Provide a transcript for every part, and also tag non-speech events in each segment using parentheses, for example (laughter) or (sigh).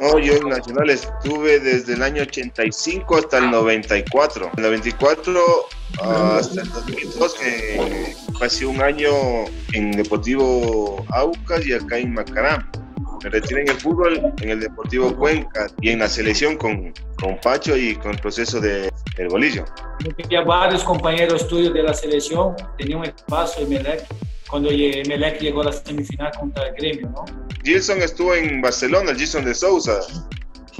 No, yo en Nacional estuve desde el año 85 hasta el 94. En el 94 hasta el 2002, que pasé un año en Deportivo Aucas y acá en Macará. Me retiré en el fútbol, en el Deportivo Cuenca y en la selección con, con Pacho y con el proceso de, del bolillo. Tenía varios compañeros tuyos de la selección, tenía un espacio en Melec cuando Melec llegó a la semifinal contra el Gremio, ¿no? Gilson estuvo en Barcelona, Gilson de Sousa,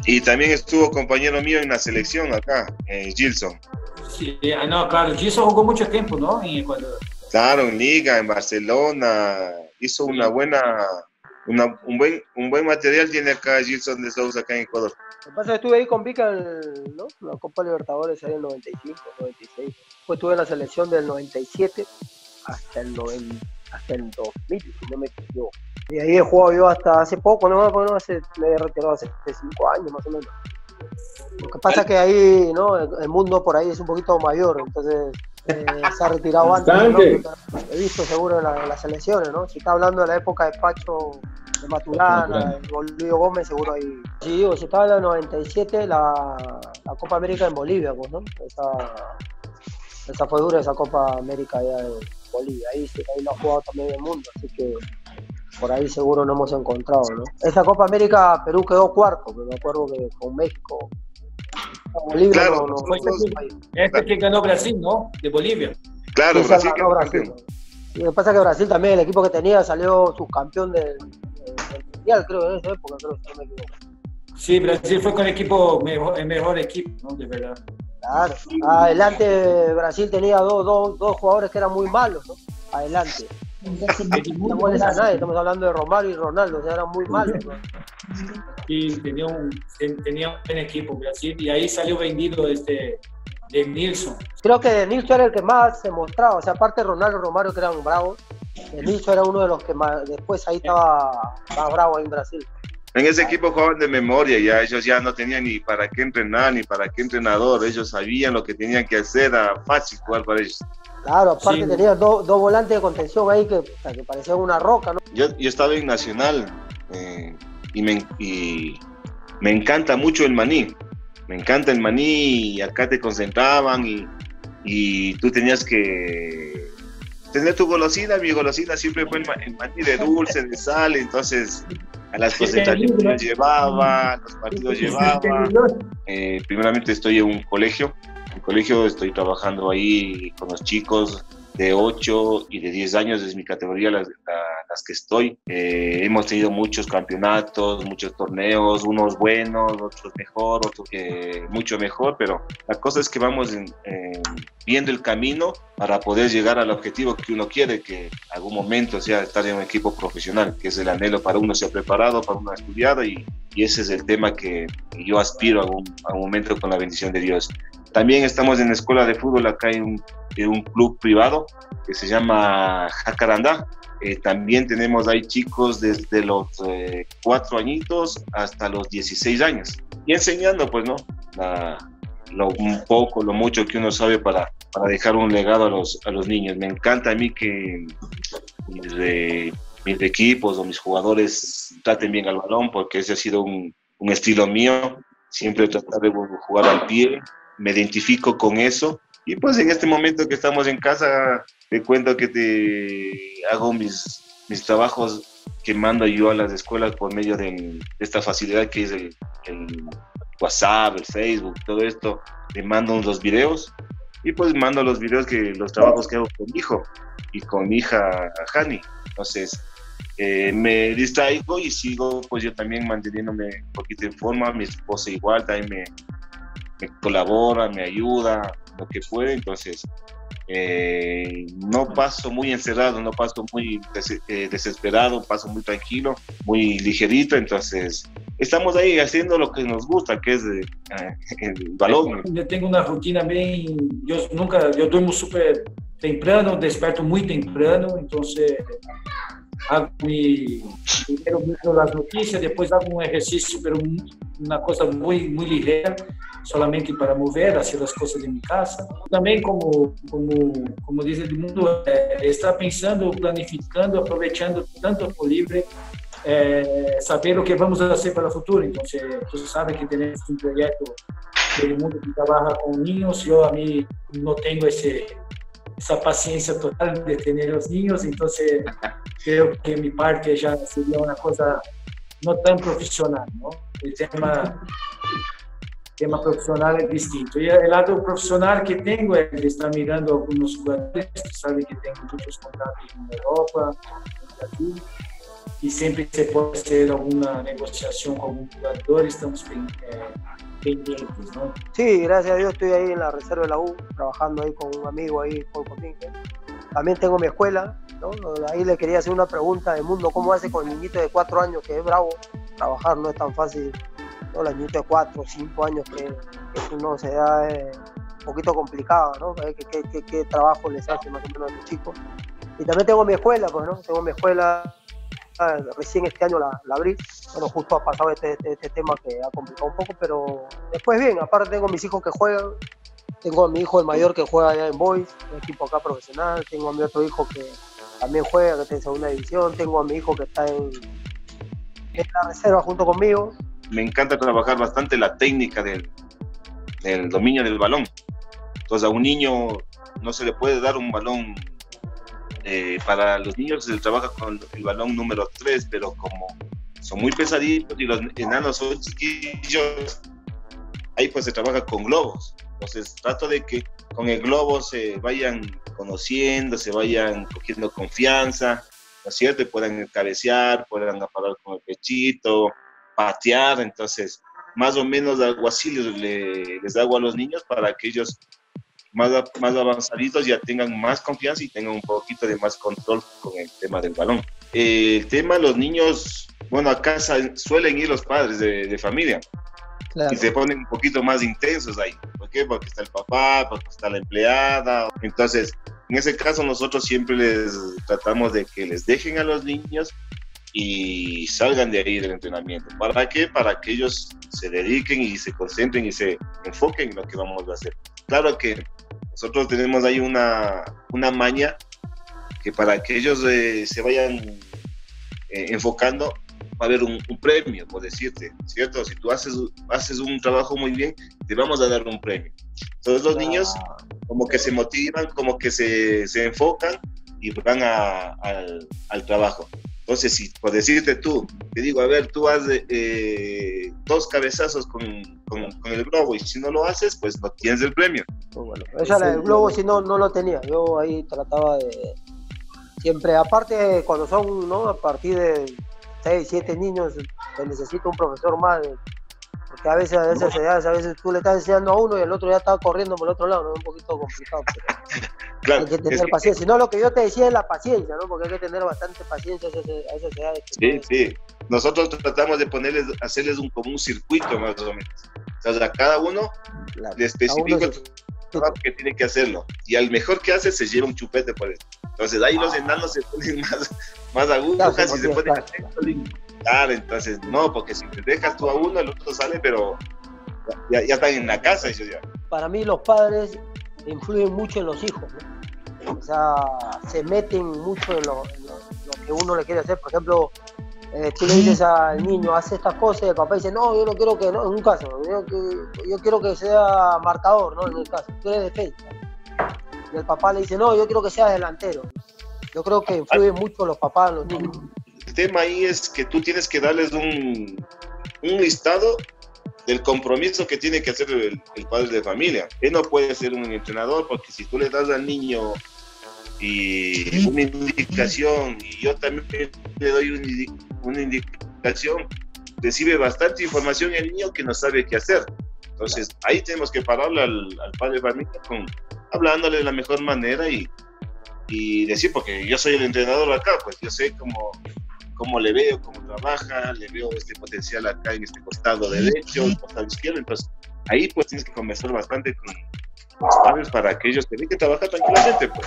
y también estuvo compañero mío en la selección acá, en Gilson. Sí, ah, no, claro, Gilson jugó mucho tiempo, ¿no? En Ecuador. Claro, en Liga, en Barcelona, hizo una buena, una, un, buen, un buen material tiene acá Gilson de Sousa acá en Ecuador. Lo que pasa es que estuve ahí con Vica en ¿no? la Copa Libertadores ahí en el 95, 96. Después estuve en la selección del 97 hasta el 90 hasta el 2000, si no me equivoco. Y ahí he jugado yo hasta hace poco, no, bueno, hace, me he retirado hace 5 años más o menos. Lo que pasa es que ahí, ¿no? El, mundo por ahí es un poquito mayor, entonces eh, se ha retirado antes. He visto seguro en, las selecciones, ¿no? Si está hablando de la época de Pacho, de Maturana, de Bolívar Gómez, seguro ahí. Sí, digo, si estaba en el 97, la, la Copa América en Bolivia, pues, ¿no? Esa, esa fue dura, esa Copa América allá de Bolivia. Ahí, ahí lo ha jugado también el mundo, así que por ahí seguro no hemos encontrado, ¿no? Esa Copa América Perú quedó cuarto, pero me acuerdo que con México. Bolivia claro, no, no, este que ganó Brasil, ¿no? De Bolivia. Claro, Brasil, ganó Brasil. Y lo que pasa es que Brasil también, el equipo que tenía, salió subcampeón del, del Mundial, creo, en esa época, creo, si no me equivoco. Sí, Brasil fue con el equipo, mejor, el mejor equipo, ¿no? De verdad. Claro. Adelante Brasil tenía dos, dos, dos jugadores que eran muy malos, ¿no? Adelante. No a nadie, estamos hablando de Romario y Ronaldo, o sea, eran muy malos. ¿no? Y tenía un, tenía un buen equipo Brasil y ahí salió vendido este de Nilsson. Creo que de Nilsson era el que más se mostraba, o sea, aparte de Ronaldo y Romario que eran bravos, de Nilsson era uno de los que más, después ahí estaba más bravo ahí en Brasil. En ese equipo jugaban de memoria, ya ellos ya no tenían ni para qué entrenar, ni para qué entrenador, ellos sabían lo que tenían que hacer, era fácil jugar para ellos. Claro, aparte sí. tenía dos volantes de contención ahí que, que parecían una roca, ¿no? Yo, yo estaba en Nacional eh, y, me, y me encanta mucho el maní, me encanta el maní y acá te concentraban y, y tú tenías que tener tu golosina, mi golosina siempre fue el, maní de dulce, de sal, entonces a las concentraciones llevaba, los partidos llevaba. Eh, primeramente estoy en un colegio, en colegio estoy trabajando ahí con los chicos de 8 y de 10 años, es mi categoría las, las que estoy. Eh, hemos tenido muchos campeonatos, muchos torneos, unos buenos, otros mejor, otros que mucho mejor, pero la cosa es que vamos en, en, viendo el camino para poder llegar al objetivo que uno quiere, que algún momento sea estar en un equipo profesional, que es el anhelo para uno se ha preparado, para uno estudiado y, y ese es el tema que yo aspiro a un, a un momento con la bendición de Dios. También estamos en la escuela de fútbol acá en un, un club privado que se llama Jacarandá. Eh, también tenemos ahí chicos desde los eh, cuatro añitos hasta los 16 años. Y enseñando, pues, ¿no? La, lo un poco, lo mucho que uno sabe para, para dejar un legado a los, a los niños. Me encanta a mí que mis, eh, mis equipos o mis jugadores traten bien al balón porque ese ha sido un, un estilo mío. Siempre tratar de jugar al pie, me identifico con eso. Y pues en este momento que estamos en casa, te cuento que te hago mis, mis trabajos que mando yo a las escuelas por medio de, esta facilidad que es el, el, WhatsApp, el Facebook, todo esto. Le mando los videos y pues mando los videos que los trabajos que hago con mi hijo y con mi hija Hani. Entonces, eh, me distraigo y sigo pues yo también manteniéndome un poquito en forma. Mi esposa igual también me, me colabora, me ayuda, lo que puede, entonces eh, no paso muy encerrado, no paso muy des eh, desesperado, paso muy tranquilo, muy ligerito, entonces estamos ahí haciendo lo que nos gusta, que es eh, el balón. Yo tengo una rutina bien, yo nunca, yo duermo súper temprano, desperto muy temprano, entonces hago mi, primero las noticias, después hago un ejercicio, pero una cosa muy, muy ligera, solamente para mover, hacer las cosas de mi casa. También como, como, como dice el mundo, eh, está pensando, planificando, aprovechando tanto por libre, eh, saber lo que vamos a hacer para el futuro. Entonces, tú sabes que tenemos un proyecto del mundo que trabaja con niños. Yo a mí no tengo ese, esa paciencia total de tener los niños, entonces creo que mi parte ya sería una cosa no tan profesional, ¿no? El tema, tema profesional es distinto. Y el lado profesional que tengo es estar mirando algunos jugadores, sabe que tengo muchos contactos en Europa, en Brasil, y siempre se puede hacer alguna negociación con un jugador, estamos eh, pendientes, ¿no? Sí, gracias a Dios estoy ahí en la reserva de la U, trabajando ahí con un amigo ahí, Paul También tengo mi escuela, ¿no? Ahí le quería hacer una pregunta de mundo, ¿cómo hace con el niñito de cuatro años que es bravo? Trabajar no es tan fácil, ¿no? El niñito de cuatro, cinco años que, que uno se eh, un poquito complicado, ¿no? ¿Qué, qué, qué, trabajo les hace más o menos a los chicos? Y también tengo mi escuela, pues, ¿no? Tengo mi escuela recién este año la, abrí. Bueno, justo ha pasado este, este, este, tema que ha complicado un poco, pero después bien. Aparte tengo mis hijos que juegan. Tengo a mi hijo el mayor que juega allá en Boys, un equipo acá profesional. Tengo a mi otro hijo que también juega, que está en segunda división. Tengo a mi hijo que está en, en la reserva junto conmigo. Me encanta trabajar bastante la técnica del, dominio del balón. Entonces a un niño no se le puede dar un balón eh, para los niños se trabaja con el balón número 3, pero como son muy pesaditos y los enanos son chiquillos, ahí pues se trabaja con globos. Entonces trato de que con el globo se vayan conociendo, se vayan cogiendo confianza, ¿no es cierto? Y puedan cabecear, puedan parar con el pechito, patear. Entonces, más o menos algo así les, les hago a los niños para que ellos más, más avanzaditos ya tengan más confianza y tengan un poquito de más control con el tema del balón. el tema, los niños, bueno, a casa suelen ir los padres de, familia. Y se ponen un poquito más intensos ahí. ¿Por qué? Porque está el papá, porque está la empleada. Entonces, en ese caso nosotros siempre les tratamos de que les dejen a los niños y salgan de ahí del entrenamiento. ¿Para qué? Para que ellos se dediquen y se concentren y se enfoquen en lo que vamos a hacer. Claro que nosotros tenemos ahí una, una maña que para que ellos eh, se vayan eh, enfocando va a haber un, premio, por decirte, ¿cierto? Si tú haces, haces un trabajo muy bien, te vamos a dar un premio. Entonces los niños como que se motivan, como que se, se enfocan y van a, al, al trabajo. Entonces, si por decirte tú, te digo, a ver, tú haz eh, dos cabezazos con, con, el globo y si no lo haces, pues no tienes el premio. Pues bueno, esa del globo si no, no lo tenía. Yo ahí trataba de... Siempre, aparte, cuando son, ¿no? A partir de 6, 7 niños, se necesita un profesor más porque a veces, a veces, a veces tú le estás enseñando a uno y el otro ya está corriendo por el otro lado, ¿no? Es un poquito complicado, pero (laughs) claro, hay que tener paciencia. Si no, lo que yo te decía es la paciencia, ¿no? Porque hay que tener bastante paciencia a esas, edades. Sí, sí. Nosotros tratamos de ponerles, hacerles un, como un circuito más o menos. O sea, a cada uno le especifica que tiene que hacerlo. Y al mejor que hace se lleva un chupete por eso. Entonces ahí los ah. enanos se ponen (laughs) más, más agudos, y se ponen Claro, entonces no, porque si te dejas tú a uno, el otro sale, pero ya, ya están en la casa. Ellos ya. Para mí los padres influyen mucho en los hijos, o sea, se meten mucho en lo, que uno le quiere hacer. Por ejemplo, eh, tú le dices al niño, hace estas cosas, y el papá dice, no, yo no quiero que, no, en un caso, yo, yo quiero que sea marcador, ¿no? En el caso, tú eres defensa. Y el papá le dice, no, yo quiero que sea delantero. Yo creo que influyen mucho los papás en los niños tema ahí es que tú tienes que darles un, un listado del compromiso que tiene que hacer el, padre de familia. Él no puede ser un entrenador porque si tú le das al niño y una indicación y yo también le doy una indicación, recibe bastante información el niño que no sabe qué hacer. Entonces ahí tenemos que pararle al, padre de familia con, hablándole de la mejor manera y, y decir, porque yo soy el entrenador acá, pues yo sé cómo cómo le veo, cómo trabaja, le veo este potencial acá en este costado derecho, el costado izquierdo. Entonces, ahí pues tienes que conversar bastante con los padres para que ellos tengan que trabajar tranquilamente, pues.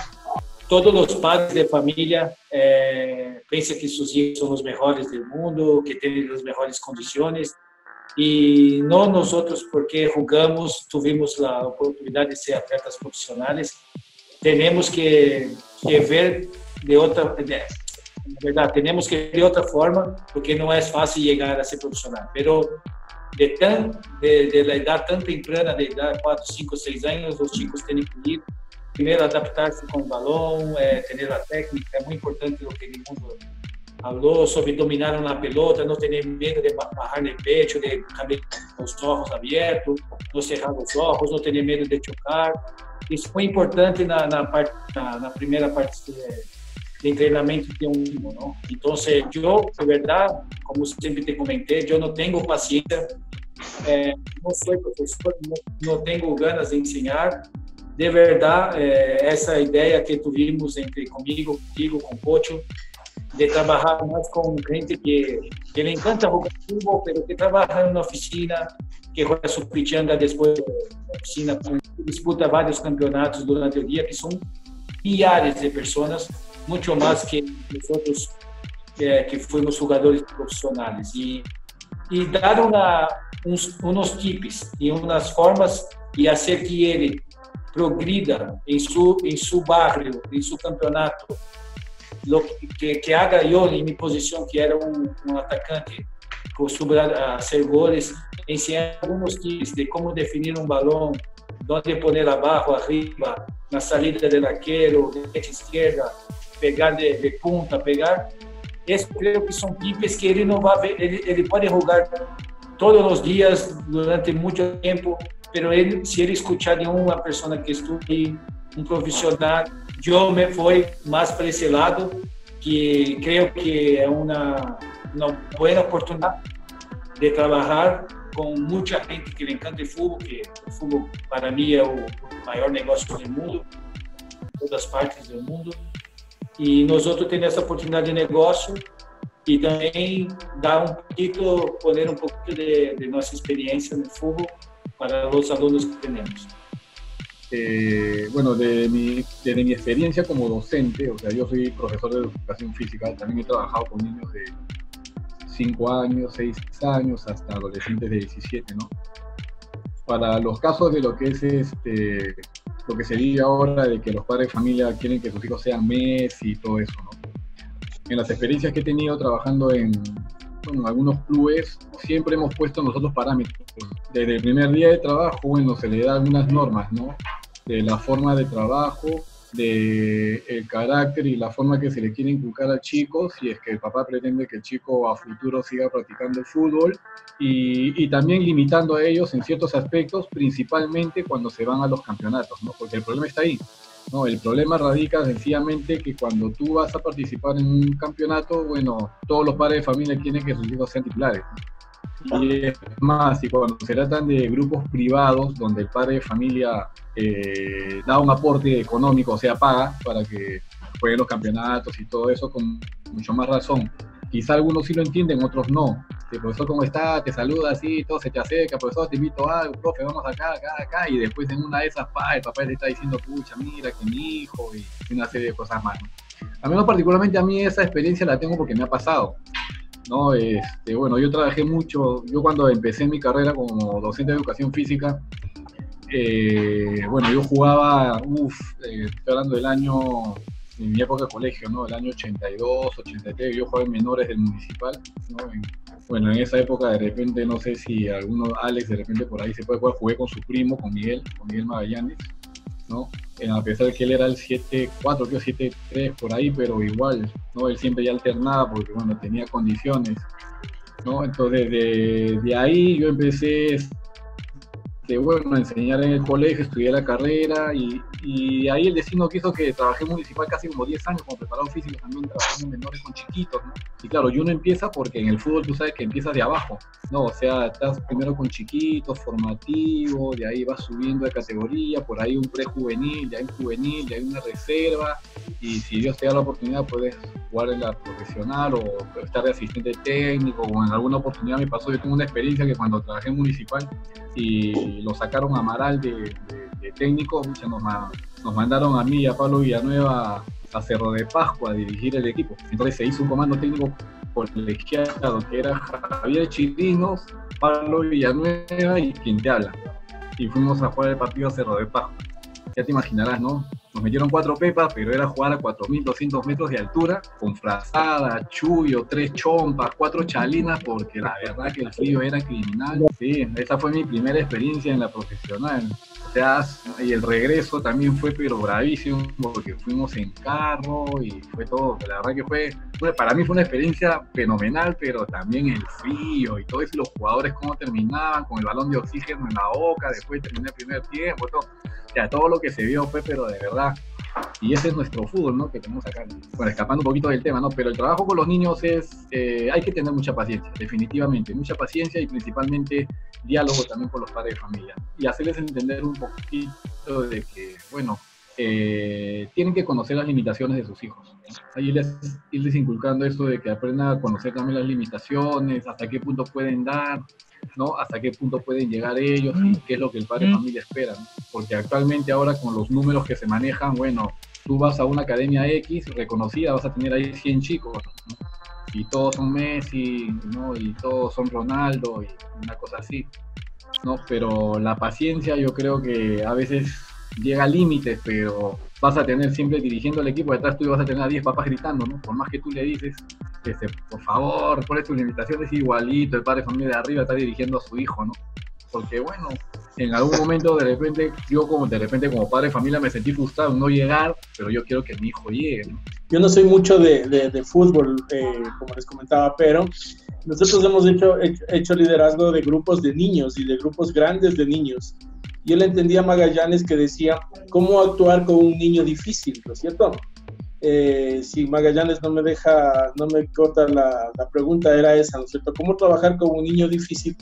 todos los padres de familia eh, piensan que sus hijos son los mejores del mundo, que tienen las mejores condiciones y no nosotros porque jugamos, tuvimos la oportunidad de ser atletas profesionales, tenemos que, que ver de otra, de, verdad, tenemos que de otra forma, porque no es fácil llegar a ser profesional, pero de, tan, de, de la temprana, de edad 4, 5, 6 años, los chicos tienen que ir primero adaptarse con el balón, eh, tener la técnica, es muy importante lo que el mundo habló sobre dominar una pelota, no tener miedo de bajar el pecho, de cambiar los ojos abiertos, no cerrar los ojos, no tener miedo de chocar. Isso foi importante na, na, na, na primeira parte de, de treinamento de um time. Não? Então, eu, de verdade, como sempre te comentei, eu não tenho paciência, é, não sou professor, não, não tenho ganas de ensinar. De verdade, é, essa ideia que tuvimos entre comigo, contigo, com o Pocho, de trabalhar mais com gente que, que le encanta jogar futebol, mas que trabalha na oficina, que juega su pichanga depois oficina, disputa vários campeonatos durante o dia, que são milhares de pessoas, muito mais que nós outros que, que fomos jogadores profissionais. E, e dar uma, uns, uns tips e umas formas e fazer que ele progrida em seu em seu barrio, em seu campeonato, que, que haga yo en mi posición, que era un, un atacante, a hacer goles, enseñar algunos tips de cómo definir un balón, dónde poner abajo, arriba, la salida del arquero, derecha, izquierda, pegar de, de punta, pegar. Eso creo que son tips que él no va a ver, él, él puede jugar todos los días durante mucho tiempo, pero él, si él escuchar de una persona que estudie, un profesional, yo me fui más por ese lado, que creo que es una, una buena oportunidad de trabajar con mucha gente que le encanta el fútbol, que el fútbol para mí es el mayor negocio del mundo, en todas partes del mundo. Y nosotros tenemos esa oportunidad de negocio y también dar un poquito, poner un poquito de, de nuestra experiencia en el fútbol para los alumnos que tenemos. Eh, bueno, de mi, desde mi experiencia como docente, o sea, yo soy profesor de educación física, también he trabajado con niños de 5 años, 6 años, hasta adolescentes de 17, ¿no? Para los casos de lo que es este, lo que se dice ahora de que los padres de familia quieren que sus hijos sean Messi y todo eso, ¿no? En las experiencias que he tenido trabajando en, bueno, algunos clubes, siempre hemos puesto nosotros parámetros. Desde el primer día de trabajo, bueno, se le da algunas normas, ¿no? de la forma de trabajo, de el carácter y la forma que se le quiere inculcar al chico, si es que el papá pretende que el chico a futuro siga practicando el fútbol, y, y, también limitando a ellos en ciertos aspectos, principalmente cuando se van a los campeonatos, ¿no? porque el problema está ahí. No, el problema radica sencillamente que cuando tú vas a participar en un campeonato, bueno, todos los padres de familia quieren que sus hijos sean titulares. Y es más, y cuando se tratan de grupos privados donde el padre de familia eh, da un aporte económico, o sea, paga para que jueguen los campeonatos y todo eso con mucho más razón. Quizá algunos sí lo entienden, otros no. El profesor, ¿cómo está? Te saluda así, todo se te acerca, profesor, te invito a algo, profe, vamos acá, acá, acá, y después en una de esas, pa, el papá le está diciendo, pucha, mira, que mi hijo, y una serie de cosas más. A mí, particularmente, a mí esa experiencia la tengo porque me ha pasado. ¿No? Este, bueno, yo trabajé mucho, yo cuando empecé mi carrera como docente de educación física, eh, bueno, yo jugaba, uff, eh, estoy hablando del año, en mi época de colegio, ¿no? El año 82, 83, yo jugaba en menores del municipal, ¿no? bueno, en esa época de repente, no sé si alguno, Alex, de repente por ahí se puede jugar, jugué con su primo, con Miguel, con Miguel Magallanes, ¿no? a pesar de que él era el 7-4, creo 7-3 por ahí, pero igual, ¿no? Él siempre ya alternaba porque, bueno, tenía condiciones, ¿no? Entonces, de, de ahí yo empecé este, bueno, enseñar en el colegio, estudié la carrera y, y, ahí el destino quiso que trabajé municipal casi como 10 años como preparado físico también, trabajando en menores con chiquitos, ¿no? Y claro, yo no empieza porque en el fútbol tú sabes que empiezas de abajo, ¿no? O sea, estás primero con chiquitos, formativo, de ahí vas subiendo de categoría, por ahí un prejuvenil, ya hay un juvenil, ya hay una reserva, y si Dios te da la oportunidad puedes jugar en la profesional o estar de asistente técnico o en alguna oportunidad me pasó, yo tengo una experiencia que cuando trabajé en municipal y lo sacaron a Amaral de, de, técnico, nos, nos, mandaron a mí y a Pablo Villanueva a Cerro de Pascua a dirigir el equipo. Entonces se hizo un comando técnico colegiado que era Javier Chirinos, Pablo Villanueva y quien te habla. Y fuimos a jugar el partido a Cerro de Pascua. Ya te imaginarás, ¿no? Nos metieron cuatro pepas, pero era jugar a 4.200 metros de altura, con frazada, chullo, tres chompas, cuatro chalinas, porque la verdad que el frío era criminal. Sí, esa fue mi primera experiencia en la profesional. Y el regreso también fue pero bravísimo, porque fuimos en carro y fue todo. La verdad que fue, para mí fue una experiencia fenomenal, pero también el frío y todo eso, y los jugadores cómo terminaban con el balón de oxígeno en la boca, después terminé el primer tiempo, todo. O todo lo que se vio fue, pero de verdad, y ese es nuestro fútbol, ¿no? Que tenemos acá. Bueno, escapando un poquito del tema, ¿no? Pero el trabajo con los niños es, eh, hay que tener mucha paciencia, definitivamente, mucha paciencia y principalmente diálogo también con los padres de familia. Y hacerles entender un poquito de que, bueno, eh, tienen que conocer las limitaciones de sus hijos. Ahí les, irles inculcando eso de que aprendan a conocer también las limitaciones, hasta qué punto pueden dar, ¿no? Hasta qué punto pueden llegar ellos y qué es lo que el padre de familia espera, Porque actualmente ahora con los números que se manejan, bueno, tú vas a una academia X reconocida, vas a tener ahí 100 chicos, Y todos son Messi, ¿no? Y todos son Ronaldo y una cosa así, ¿no? Pero la paciencia yo creo que a veces llega a límites, pero vas a tener siempre dirigiendo al equipo detrás tú vas a tener a 10 papás gritando, ¿no? Por más que tú le dices, este, por favor, pon tus limitaciones igualito, el padre de familia de arriba está dirigiendo a su hijo, ¿no? Porque bueno, en algún momento de repente, yo como de repente como padre de familia me sentí frustrado no llegar, pero yo quiero que mi hijo llegue, ¿no? Yo no soy mucho de, de, fútbol, eh, como les comentaba, pero nosotros hemos hecho, hecho liderazgo de grupos de niños y de grupos grandes de niños yo le entendía a Magallanes que decía cómo actuar con un niño difícil, ¿no es cierto? Eh, si Magallanes no me deja, no me corta la, la, pregunta, era esa, ¿no es cierto? ¿Cómo trabajar con un niño difícil?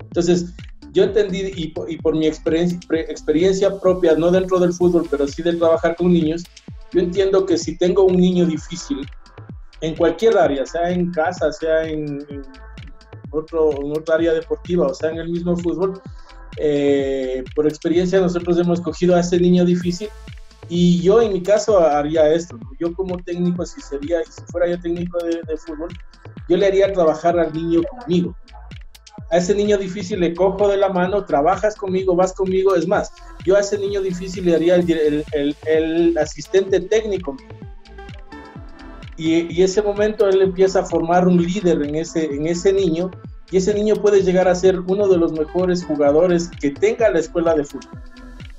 Entonces, yo entendí, y por, mi experiencia, propia, no dentro del fútbol, pero sí de trabajar con niños, yo entiendo que si tengo un niño difícil, en cualquier área, sea en casa, sea en, otro, otra área deportiva, o sea en el mismo fútbol, eh, por experiencia nosotros hemos cogido a ese niño difícil y yo en mi caso haría esto, yo como técnico, si sería, si fuera yo técnico de, fútbol, yo le haría trabajar al niño conmigo. A ese niño difícil le cojo de la mano, trabajas conmigo, vas conmigo, es más, yo a ese niño difícil le haría el, asistente técnico. Y, ese momento él empieza a formar un líder en ese, niño y ese niño puede llegar a ser uno de los mejores jugadores que tenga la escuela de fútbol.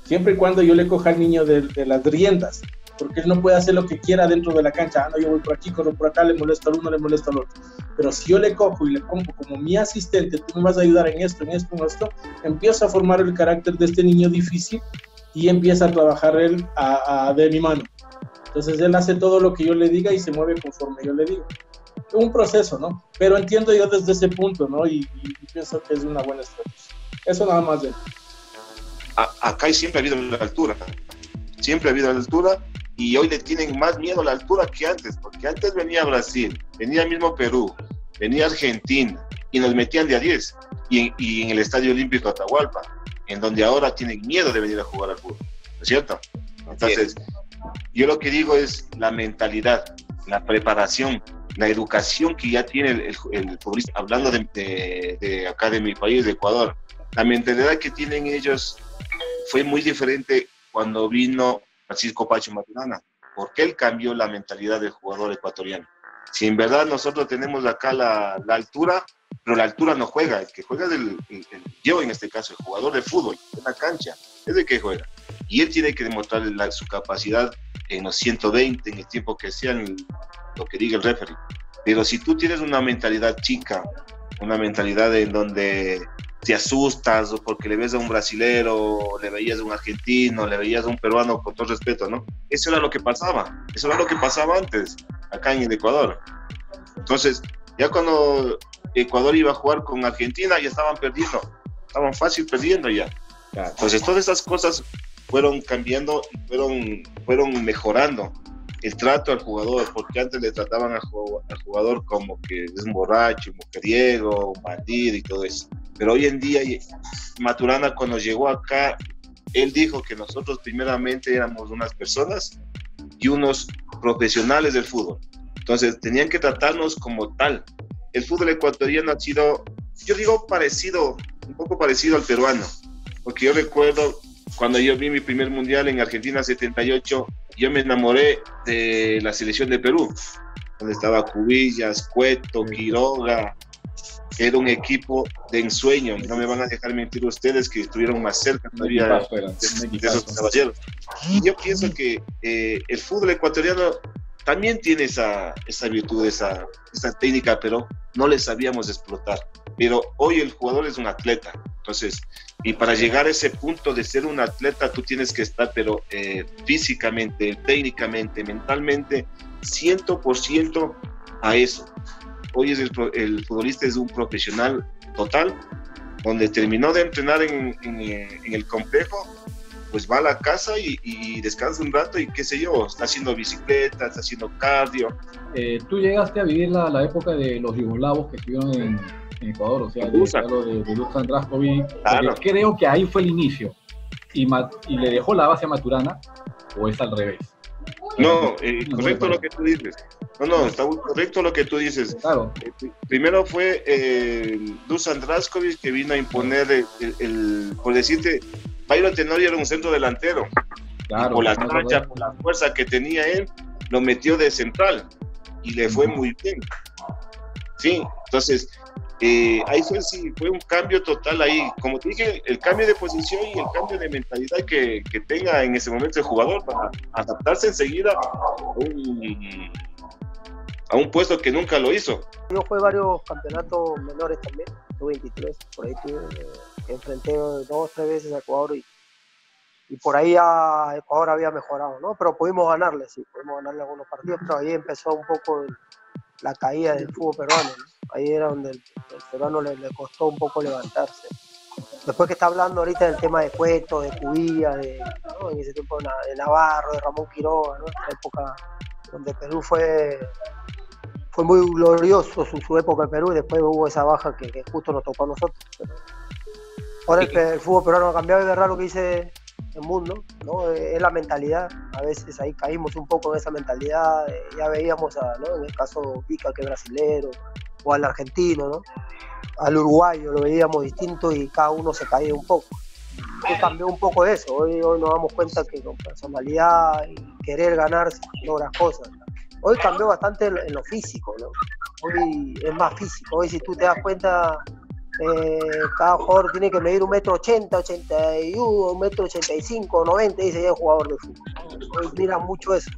Siempre y cuando yo le coja al niño de, las riendas, porque él no puede hacer lo que quiera dentro de la cancha. Ah, no, yo voy por aquí, corro por acá, le molesto al uno, le molesto al otro. Pero si yo le cojo y le pongo como mi asistente, tú me vas a ayudar en esto, en esto, en esto, empieza a formar el carácter de este niño difícil y empieza a trabajar él de mi mano. Entonces él hace todo lo que yo le diga y se mueve conforme yo le digo un proceso, ¿no? Pero entiendo yo desde ese punto, ¿no? Y, pienso que es una buena estrategia. Eso nada más de... acá siempre ha habido la altura, siempre ha habido la altura y hoy le tienen más miedo a la altura que antes, porque antes venía Brasil, venía mismo Perú, venía Argentina y nos metían de a 10 y, en el Estadio Olímpico Atahualpa, en donde ahora tienen miedo de venir a jugar al fútbol, ¿no es cierto? Entonces, yo lo que digo es la mentalidad, la preparación, la educación que ya tiene el, el, futbolista, hablando de, acá de mi país, de Ecuador, la mentalidad que tienen ellos fue muy diferente cuando vino Francisco Pacho Maturana, porque él cambió la mentalidad del jugador ecuatoriano. Si en verdad nosotros tenemos acá la, la altura, pero la altura no juega, el que juega es el, yo en este caso, el jugador de fútbol, en la cancha, es el que juega. Y él tiene que demostrar su capacidad en los 120, en el tiempo que sea, lo que diga el referee. Pero si tú tienes una mentalidad chica, una mentalidad en donde te asustas o porque le ves a un brasilero, le veías a un argentino, le veías a un peruano, con todo respeto, ¿no? Eso era lo que pasaba, eso era lo que pasaba antes, acá en el Ecuador. Entonces, ya cuando Ecuador iba a jugar con Argentina, ya estaban perdiendo, estaban fácil perdiendo ya. Entonces, todas esas cosas fueron cambiando y fueron, fueron mejorando el trato al jugador, porque antes le trataban al jugador como que es un borracho, un mujeriego, un bandido y todo eso. Pero hoy en día, Maturana cuando llegó acá, él dijo que nosotros primeramente éramos unas personas y unos profesionales del fútbol. Entonces, tenían que tratarnos como tal. El fútbol ecuatoriano ha sido, yo digo, parecido, un poco parecido al peruano, porque yo recuerdo cuando yo vi mi primer mundial en Argentina 78, yo me enamoré de la selección de Perú, donde estaba Cubillas, Cueto, Quiroga, era un equipo de ensueño, no me van a dejar mentir ustedes que estuvieron más cerca todavía de, esos caballeros. Y yo pienso que eh, el fútbol ecuatoriano también tiene esa, esa virtud, esa, esa técnica, pero no le sabíamos explotar. Pero hoy el jugador es un atleta, entonces, y para llegar a ese punto de ser un atleta, tú tienes que estar, pero eh, físicamente, técnicamente, mentalmente, 100% a eso. Hoy es el, el, futbolista es un profesional total, donde terminó de entrenar en, en, en el complejo, pues va a la casa y, descansa un rato y qué sé yo, está haciendo bicicleta, está haciendo cardio. Eh, Tú llegaste a vivir la, la, época de los yugoslavos que estuvieron en, en Ecuador, o sea, de, de, de Dusan Draskovic. Claro. Creo que ahí fue el inicio y, y le dejó la base a Maturana, o es al revés. No, eh, correcto lo que tú dices. No, no, está correcto lo que tú dices. Claro. Eh, primero fue eh, Dusan Draskovic que vino a imponer el, el, el por decirte, Byron Tenorio era un centro delantero. Claro, por la cancha, por la fuerza que tenía él, lo metió de central y le fue muy bien. Sí, entonces, eh, ahí fue, sí, fue un cambio total ahí. Como te dije, el cambio de posición y el cambio de mentalidad que, que tenga en ese momento el jugador para adaptarse enseguida a un, a un puesto que nunca lo hizo. Yo fue varios campeonatos menores también, 23, por ahí tuve, eh, enfrenté dos, tres veces a Ecuador y, y por ahí a Ecuador había mejorado, ¿no? Pero pudimos ganarle, sí, pudimos ganarle algunos partidos, pero ahí empezó un poco el, la caída del fútbol peruano, ¿no? Ahí era donde el, el peruano le, le, costó un poco levantarse. Después que está hablando ahorita del tema de Cueto, de Cubilla, de, ¿no? en ese tiempo de Navarro, de Ramón Quiroga, ¿no? La época donde Perú fue fue muy glorioso su, su, época en Perú y después hubo esa baja que, que justo nos tocó a nosotros. Ahora el, el, fútbol peruano ha cambiado y es raro lo que dice el mundo, ¿no? Es la mentalidad. A veces ahí caímos un poco en esa mentalidad. Eh, ya veíamos, a, ¿no? en el caso Pica, que es brasilero, o al argentino, ¿no? al uruguayo, lo veíamos distinto y cada uno se caía un poco. Y cambió un poco eso. Hoy, hoy nos damos cuenta que con personalidad y querer ganar se logran cosas. Hoy cambió bastante en, lo físico, ¿no? Hoy es más físico. Hoy si tú te das cuenta, eh, cada jugador tiene que medir un metro ochenta, ochenta y uno, un metro ochenta y cinco, noventa, dice ya es jugador de fútbol. Hoy mira mucho eso.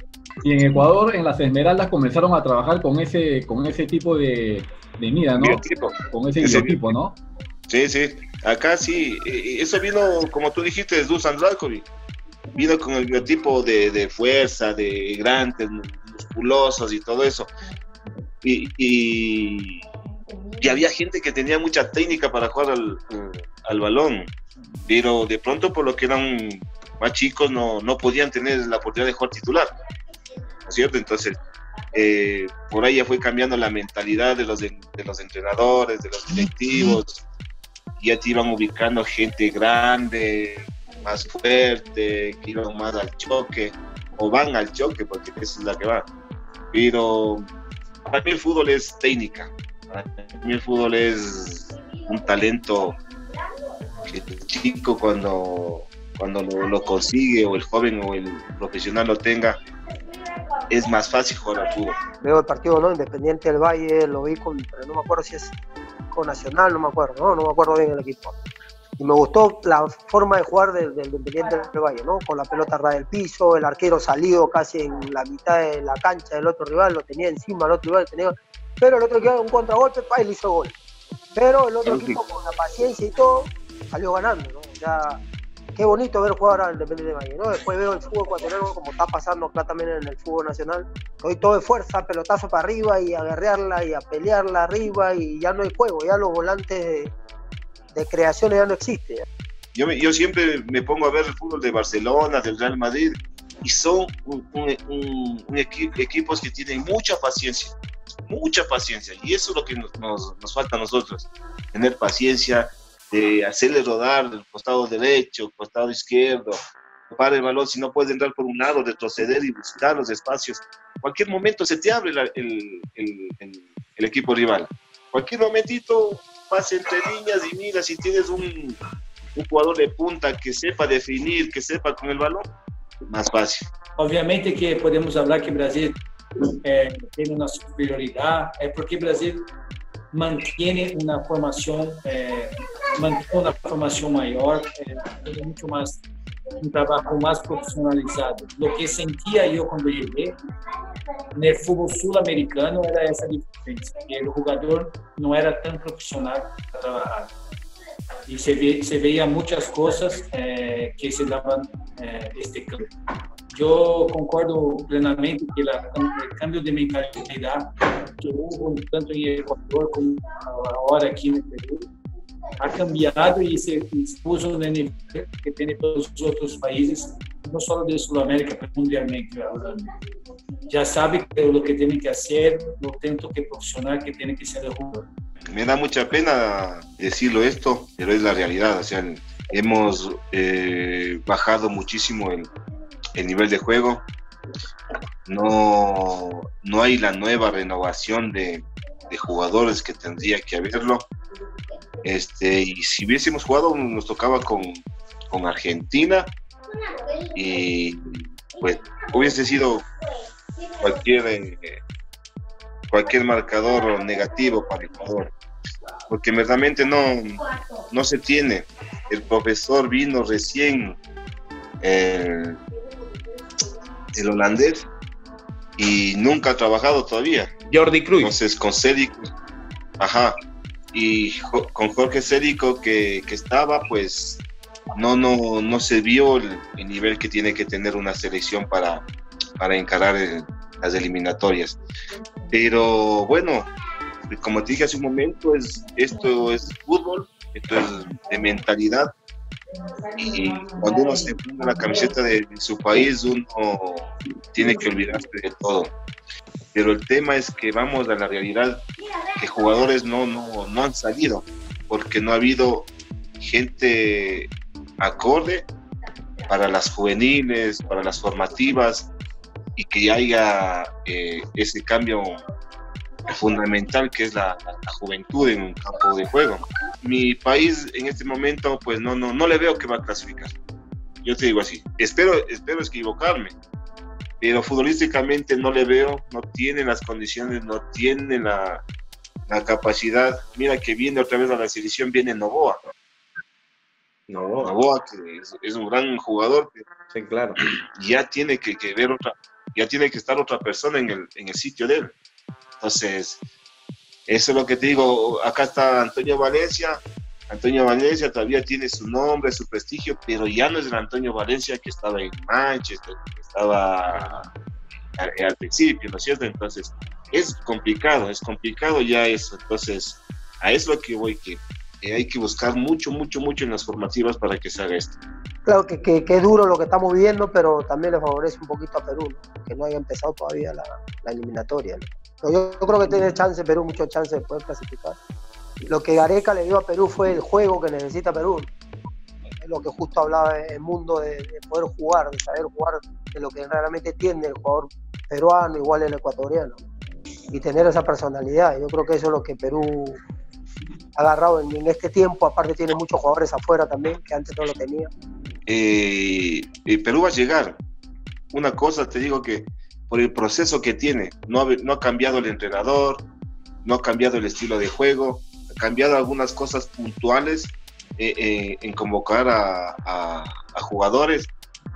Y en Ecuador, en las Esmeraldas, comenzaron a trabajar con ese, con ese tipo de, de mida, ¿no? Biotipo. Con ese biotipo, ¿no? Sí, sí. Acá sí. Eso vino, como tú dijiste, de Dusan Drakovic. Vino con el biotipo de, de fuerza, de grandes, musculosos y todo eso. Y, y, y, había gente que tenía mucha técnica para jugar al, al, balón, pero de pronto por lo que eran más chicos no, no podían tener la oportunidad de jugar titular, ¿no es cierto? Entonces, eh, por ahí ya fue cambiando la mentalidad de los, de, de los entrenadores, de los directivos, ya te iban ubicando gente grande, más fuerte, que iban más al choque, o van al choque, porque esa es la que va. Pero para mí el fútbol es técnica, para mí el fútbol es un talento que el chico cuando, cuando lo, lo, consigue o el joven o el profesional lo tenga, es más fácil jugar al fútbol. Veo el partido ¿no? Independiente del Valle, lo vi con, pero no me acuerdo si es con Nacional, no me acuerdo, no, no me acuerdo bien el equipo y me gustó la forma de jugar del, del Independiente del Valle, ¿no? Con la pelota ras del piso, el arquero salido casi en la mitad de la cancha del otro rival, lo tenía encima, el otro rival tenía, pero el otro equipo un contragolpe, pa, y le hizo gol. Pero el otro equipo con la paciencia y todo, salió ganando, ¿no? O sea, qué bonito ver jugar al Independiente del Valle, ¿no? Después veo el fútbol ecuatoriano como está pasando acá también en el fútbol nacional, hoy todo de fuerza, pelotazo para arriba y a guerrearla y a pelearla arriba y ya no hay juego, ya los volantes... De, de creación ya no existe. Yo, yo siempre me pongo a ver el fútbol de Barcelona, del Real Madrid, y son un, un, un, un equi equipos que tienen mucha paciencia, mucha paciencia, y eso es lo que nos, nos, nos falta a nosotros, tener paciencia de hacerle rodar el costado derecho, el costado izquierdo, para el balón, si no puedes entrar por un lado, retroceder y buscar los espacios. Cualquier momento se te abre el, el, el, equipo rival. Cualquier momentito pase entre líneas y mira si tienes un, un jugador de punta que sepa definir, que sepa con el balón, más fácil. Obviamente que podemos hablar que Brasil eh, tiene una superioridad, es porque Brasil mantiene una formación, eh, mantiene una formación mayor, eh, mucho más un trabajo más profesionalizado. Lo que sentía yo cuando llegué en el fútbol sudamericano era esa diferencia, que el jugador no era tan profesional para trabajar. Y se, ve, se veía muchas cosas eh, que se daban eh, este cambio. Yo concordo plenamente que la, el cambio de mentalidad que hubo tanto en Ecuador como ahora aquí en Perú ha cambiado y se puso en el que tiene todos los otros países, no solo de Sudamérica, pero mundialmente Ya sabe lo que tiene que hacer, lo tanto que profesional que tiene que ser el jugador. Me da mucha pena decirlo esto, pero es la realidad. O sea, hemos eh, bajado muchísimo el, el nivel de juego. No, no hay la nueva renovación de, jugadores que tendría que haberlo. Este, y si hubiésemos jugado, nos tocaba con, con Argentina y pues hubiese sido cualquier, eh, cualquier marcador negativo para el jugador, porque verdaderamente no, no se tiene. El profesor vino recién, eh, el holandés, y nunca ha trabajado todavía. Jordi Cruz. Entonces, con Cédico, ajá, y con Jorge Cédico que, que, estaba, pues no, no, no se vio el, nivel que tiene que tener una selección para, para encarar las eliminatorias. Pero bueno, como te dije hace un momento, es, esto es fútbol, esto es de mentalidad. Y cuando uno se pone la camiseta de, su país, uno tiene que olvidarse de todo. Pero el tema es que vamos a la realidad que jugadores no, no, no han salido porque no ha habido gente acorde para las juveniles, para las formativas y que haya eh, ese cambio fundamental que es la, la, juventud en un campo de juego. Mi país en este momento pues no, no, no le veo que va a clasificar. Yo te digo así, espero, espero equivocarme, pero futbolísticamente no le veo, no tiene las condiciones, no tiene la, la capacidad. Mira que viene otra vez a la selección, viene Novoa. Novoa, Novoa que es, un gran jugador. Sí, claro. Ya tiene que, que, ver otra, ya tiene que estar otra persona en el, en el sitio de él. Entonces, eso es lo que te digo. Acá está Antonio Valencia, Antonio Valencia todavía tiene su nombre, su prestigio, pero ya no es el Antonio Valencia que estaba en Manchester, que estaba al, principio, ¿no es cierto? Entonces, es complicado, es complicado ya eso. Entonces, a eso es lo que voy, que, hay que buscar mucho, mucho, mucho en las formativas para que se haga esto. Claro que, que, duro lo que estamos viviendo, pero también le favorece un poquito a Perú, que no haya empezado todavía la, la eliminatoria. Yo, creo que tiene chance, Perú, mucho chance de poder clasificar lo que Gareca le dio a Perú fue el juego que necesita Perú. Es lo que justo hablaba el mundo de, poder jugar, de saber jugar de lo que realmente tiene el jugador peruano, igual el ecuatoriano. Y tener esa personalidad. Yo creo que eso es lo que Perú ha agarrado en, este tiempo. Aparte tiene muchos jugadores afuera también, que antes no lo tenía. Eh, Perú va a llegar. Una cosa te digo que por el proceso que tiene, no no ha cambiado el entrenador, no ha cambiado el estilo de juego, cambiado algunas cosas puntuales eh, eh, en convocar a, jugadores,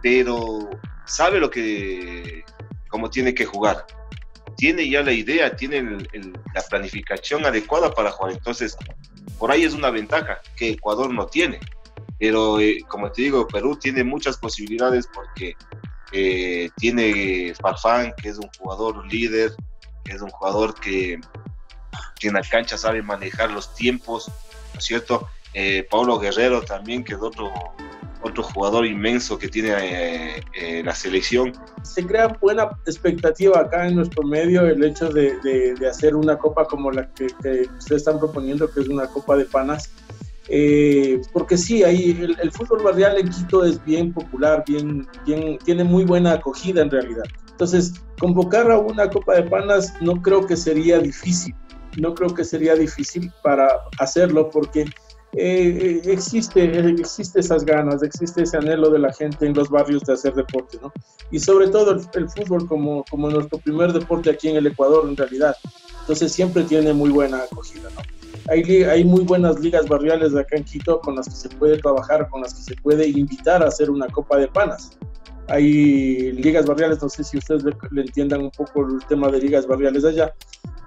pero sabe lo que, cómo tiene que jugar. Tiene ya la idea, tiene la planificación adecuada para jugar. Entonces, por ahí es una ventaja que Ecuador no tiene. Pero, eh, como te digo, Perú tiene muchas posibilidades porque tiene Farfán, que es un jugador líder, es un jugador que que en la cancha sabe manejar los tiempos, ¿no es cierto? Eh, Paulo Guerrero también, que es otro, otro jugador inmenso que tiene eh, eh, la selección. Se crea buena expectativa acá en nuestro medio el hecho de, hacer una copa como la que, ustedes están proponiendo, que es una copa de panas. Eh, porque sí, ahí el, fútbol barrial en Quito es bien popular, bien, bien, tiene muy buena acogida en realidad. Entonces, convocar a una Copa de Panas no creo que sería difícil, no creo que sería difícil para hacerlo porque eh, existe, existe esas ganas, existe ese anhelo de la gente en los barrios de hacer deporte, ¿no? Y sobre todo el, fútbol como, como nuestro primer deporte aquí en el Ecuador en realidad. Entonces siempre tiene muy buena acogida, ¿no? Hay, muy buenas ligas barriales acá en Quito con las que se puede trabajar, con las que se puede invitar a hacer una copa de panas. Hay ligas barriales, no sé si ustedes le, entiendan un poco el tema de ligas barriales allá,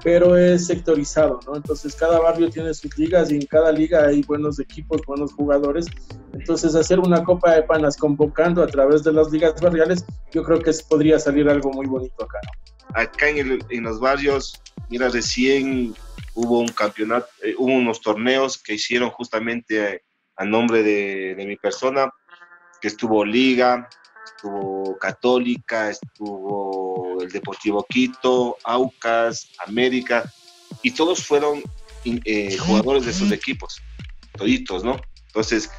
pero es sectorizado, ¿no? Entonces cada barrio tiene sus ligas y en cada liga hay buenos equipos, buenos jugadores. Entonces hacer una copa de panas convocando a través de las ligas barriales, yo creo que podría salir algo muy bonito acá, ¿no? Acá en, en los barrios, mira, recién hubo un campeonato, eh, hubo unos torneos que hicieron justamente a nombre de, de, mi persona, que estuvo Liga, estuvo Católica, estuvo el Deportivo Quito, Aucas, América, y todos fueron eh, jugadores de esos equipos, toditos, ¿no? Entonces,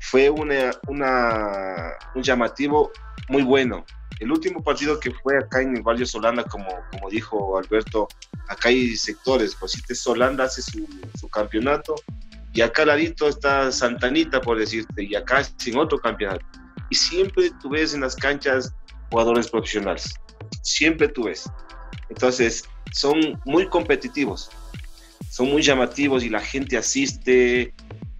fue una, una, un llamativo muy bueno. El último partido que fue acá en el Valle Solana, como, como dijo Alberto, acá hay sectores, pues si te Solanda hace su, su, campeonato y acá al ladito está Santanita, por decirte, y acá sin otro campeonato. Y siempre tú ves en las canchas jugadores profesionales, siempre tú ves. Entonces, son muy competitivos, son muy llamativos y la gente asiste,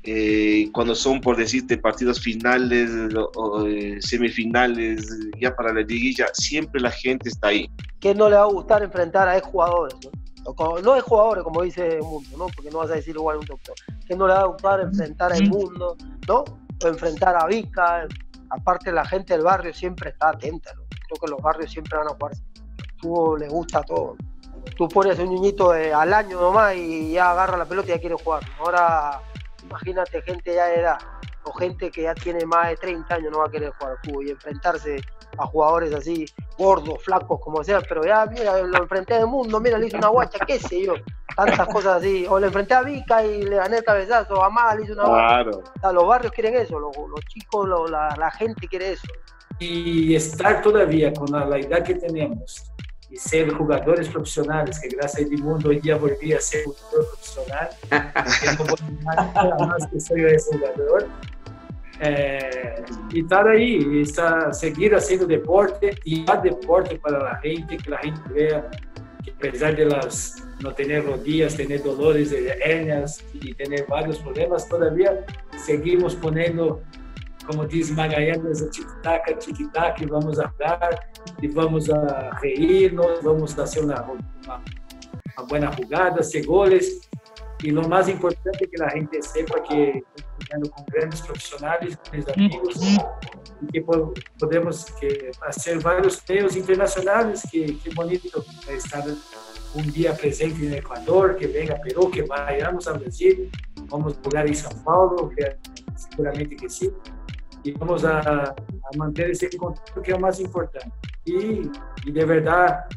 eh, cuando son, por decirte, partidos finales o, eh, semifinales, ya para la liguilla, siempre la gente está ahí. ¿Qué no le va a gustar enfrentar a jugadores? ¿no? no es jugadores, como dice el mundo, ¿no? Porque no vas a decir igual un doctor. ¿Qué no le va a gustar enfrentar a el mundo, ¿no? O enfrentar a Vika. Aparte, la gente del barrio siempre está atenta, ¿no? Creo que los barrios siempre van a jugar. Tú le gusta todo. Tú pones un niñito al año nomás y ya agarra la pelota y ya quiere jugar. Ahora imagínate gente ya de edad o gente que ya tiene más de 30 años no va a querer jugar fútbol y enfrentarse a jugadores así, gordos, flacos, como sea, pero ya, mira, lo enfrenté del mundo, mira, le hice una guacha, qué sé yo, tantas cosas así, o le enfrenté a Vika y le gané el cabezazo, a Mal le hice una claro. los barrios quieren eso, los, chicos, la, la, gente quiere eso. Y estar todavía con la, la edad que tenemos, y ser jugadores profesionales, que gracias a Edmundo hoy día volví a ser jugador profesional, nada más (laughs) que soy ese jugador. Eh, y estar ahí, estar, seguir haciendo deporte y dar deporte para la gente, que la gente vea que a pesar de las, no tener rodillas, tener dolores de hernias y tener varios problemas, todavía seguimos poniendo como diz Magallanes, tic-tac, tic-tac, vamos a hablar e vamos a reírnos, vamos a hacer uma, uma, uma buena jugada, hacer goles. E o mais importante é que a gente sepa que estamos com grandes profissionais, grandes amigos, e que podemos que, fazer vários meios internacionais, que, que bonito estar um dia presente no Equador, que venha a Peru, que vayamos a Brasil, vamos jogar em São Paulo, que seguramente que sim e vamos a, a, esse encontro que é o mais importante. E, e de verdade,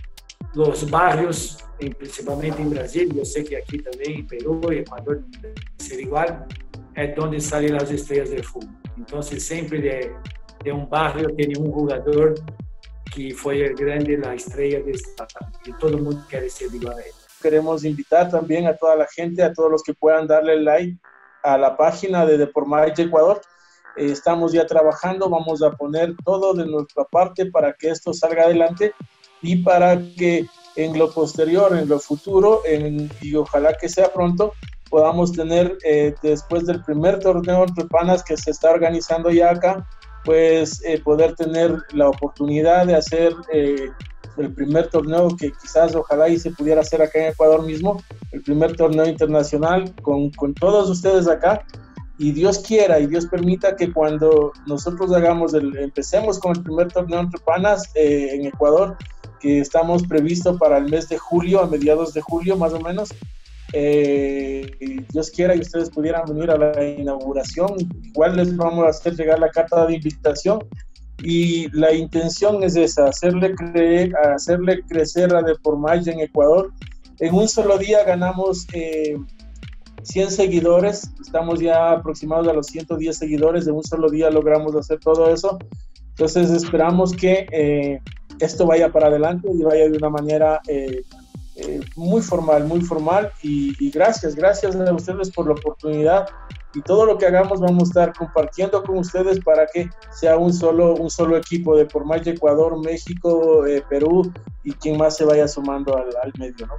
os bairros, principalmente em Brasília, eu sei que aqui também, em Peru, Equador, deve ser igual, é onde saem as estrelas de futebol. Então, sempre de, de um bairro tem um jogador que foi grande, a estrela desta, e todo mundo quer ser igual a ele. Queremos invitar também a toda a gente, a todos os que puedan darle like a la página de Depormais Ecuador, Eh, estamos ya trabajando, vamos a poner todo de nuestra parte para que esto salga adelante y para que en lo posterior, en lo futuro, y ojalá que sea pronto, podamos tener eh, después del primer torneo entre panas que se está organizando ya acá, pues eh, poder tener la oportunidad de hacer el primer torneo que quizás ojalá y se pudiera hacer acá en Ecuador mismo, el primer torneo internacional con, con todos ustedes acá y Dios quiera y Dios permita que cuando nosotros hagamos el, empecemos con el primer torneo entre panas eh, en Ecuador, que estamos previsto para el mes de julio, a mediados de julio más o menos, eh, Dios quiera y ustedes pudieran venir a la inauguración, igual les vamos a hacer llegar la carta de invitación y la intención es esa, hacerle, creer, hacerle crecer a Depormay en Ecuador. En un solo día ganamos... Eh, 100 seguidores, estamos ya aproximados a los 110 seguidores, de un solo día logramos hacer todo eso. Entonces esperamos que eh, esto vaya para adelante y vaya de una manera eh, eh, muy formal, muy formal. Y, gracias, gracias a ustedes por la oportunidad. Y todo lo que hagamos vamos a estar compartiendo con ustedes para que sea un solo, un solo equipo de por más de Ecuador, México, Perú y quien más se vaya sumando al, al medio. ¿no?